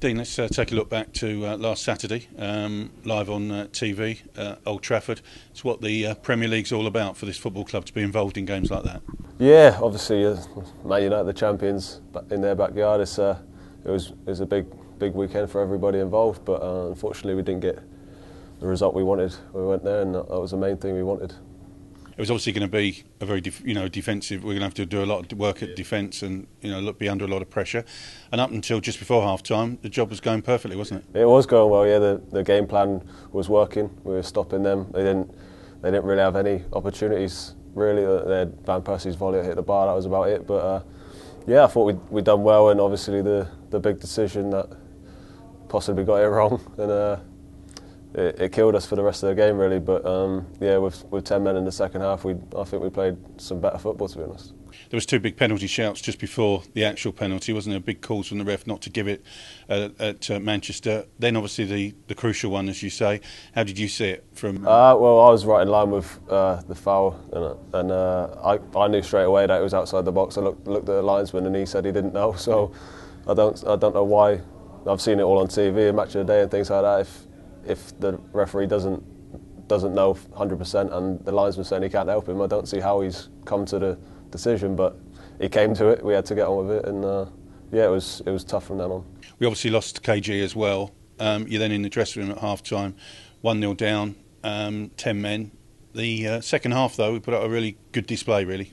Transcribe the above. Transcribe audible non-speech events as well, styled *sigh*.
Dean, let's uh, take a look back to uh, last Saturday, um, live on uh, TV, uh, Old Trafford. It's what the uh, Premier League's all about for this football club to be involved in games like that. Yeah, obviously, uh, Man United, the champions, in their backyard. It's, it was it was a big big weekend for everybody involved, but unfortunately, we didn't get the result we wanted. We went there, and that was the main thing we wanted it was obviously going to be a very def, you know defensive. We're going to have to do a lot of work at defence and you know look, be under a lot of pressure. And up until just before half time, the job was going perfectly, wasn't it? It was going well. Yeah, the, the game plan was working. We were stopping them. They didn't they didn't really have any opportunities. Really, had Van Persie's volley hit the bar. That was about it. But uh, yeah, I thought we'd, we'd done well. And obviously the the big decision that possibly got it wrong and. Uh, it, it, killed us for the rest of the game, really. But um, yeah, with, with 10 men in the second half, we I think we played some better football, to be honest. There was two big penalty shouts just before the actual penalty, wasn't there? Big calls from the ref not to give it uh, at uh, Manchester. Then obviously the, the crucial one, as you say. How did you see it from? Uh, well, I was right in line with uh, the foul, and, and uh, I, I knew straight away that it was outside the box. I looked, looked at the linesman, and he said he didn't know. *laughs* So I don't I don't know why. I've seen it all on TV, match of the day, and things like that. If if the referee doesn't doesn't know 100% and the linesman saying he can't help him, I don't see how he's come to the decision. But he came to it. We had to get on with it, and uh, yeah, it was it was tough from then on. We obviously lost KG as well. Um, you're then in the dressing room at half time, one 0 down, um, ten men. The uh, second half, though, we put out a really good display, really.